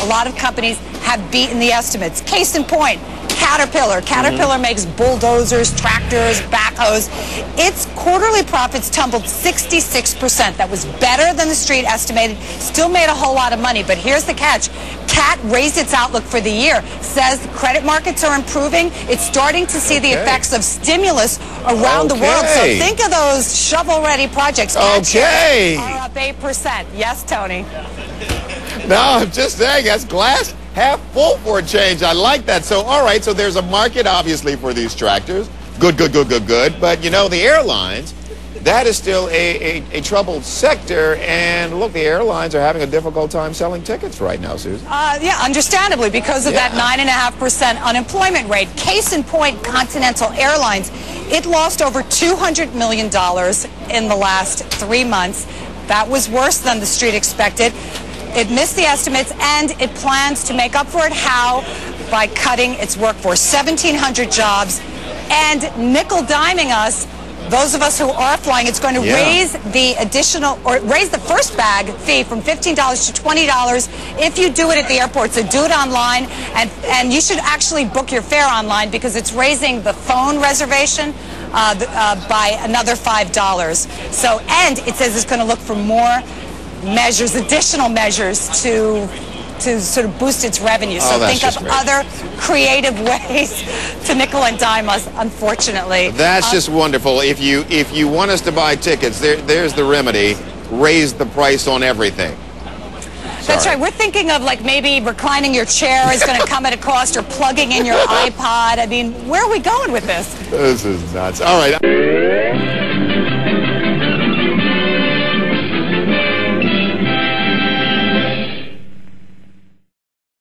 a lot of companies have beaten the estimates. Case in point, Caterpillar. Caterpillar mm -hmm. makes bulldozers, tractors, backhoes. Its quarterly profits tumbled 66%. That was better than the street estimated. Still made a whole lot of money. But here's the catch. CAT raised its outlook for the year. Says credit markets are improving. It's starting to see okay. the effects of stimulus around okay. the world. So think of those shovel-ready projects. Okay. Are up 8%. Yes, Tony. No, I'm just saying, that's glass half full for a change. I like that. So, all right, so there's a market, obviously, for these tractors. Good, good, good, good, good. But, you know, the airlines, that is still a, a, a, troubled sector. And look, the airlines are having a difficult time selling tickets right now, Susan. Uh, yeah, understandably, because of yeah. that 9.5% unemployment rate. Case in point, Continental Airlines, it lost over $200 million in the last three months. That was worse than the street expected. It missed the estimates, and it plans to make up for it. How? By cutting its workforce. 1,700 jobs, and nickel diming us those of us who are flying, it's going to yeah. raise the additional or raise the first bag fee from $15 to $20 if you do it at the airport. So do it online, and, and you should actually book your fare online because it's raising the phone reservation uh, uh, by another $5. So, and it says it's going to look for more measures, additional measures to to sort of boost its revenue. So oh, think of great. other creative ways to nickel and dime us, unfortunately. That's uh, just wonderful. If you if you want us to buy tickets, there, there's the remedy. Raise the price on everything. That's right. We're thinking of like maybe reclining your chair is going to come at a cost or plugging in your iPod. I mean, where are we going with this? This is nuts. All right.